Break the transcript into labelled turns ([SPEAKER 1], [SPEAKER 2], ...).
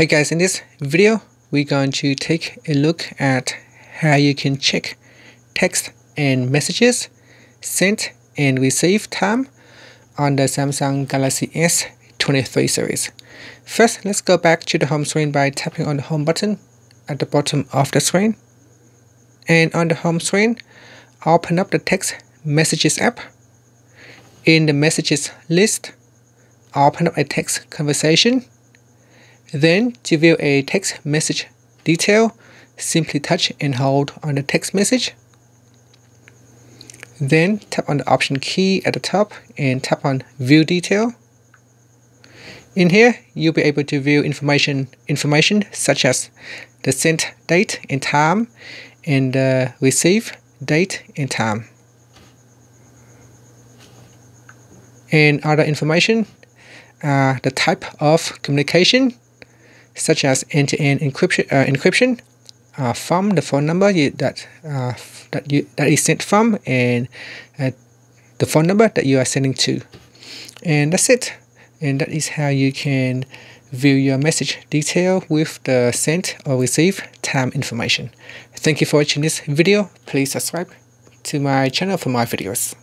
[SPEAKER 1] Hey guys, in this video, we're going to take a look at how you can check text and messages sent and received time on the Samsung Galaxy S23 series. First, let's go back to the home screen by tapping on the home button at the bottom of the screen. And on the home screen, open up the text messages app. In the messages list, open up a text conversation. Then to view a text message detail, simply touch and hold on the text message. Then tap on the option key at the top and tap on view detail. In here, you'll be able to view information information such as the sent date and time and the receive date and time. And other information, uh, the type of communication such as end-to-end encryption, uh, encryption uh, from the phone number you, that uh, that you that is sent from and uh, the phone number that you are sending to. And that's it. And that is how you can view your message detail with the sent or receive time information. Thank you for watching this video. Please subscribe to my channel for more videos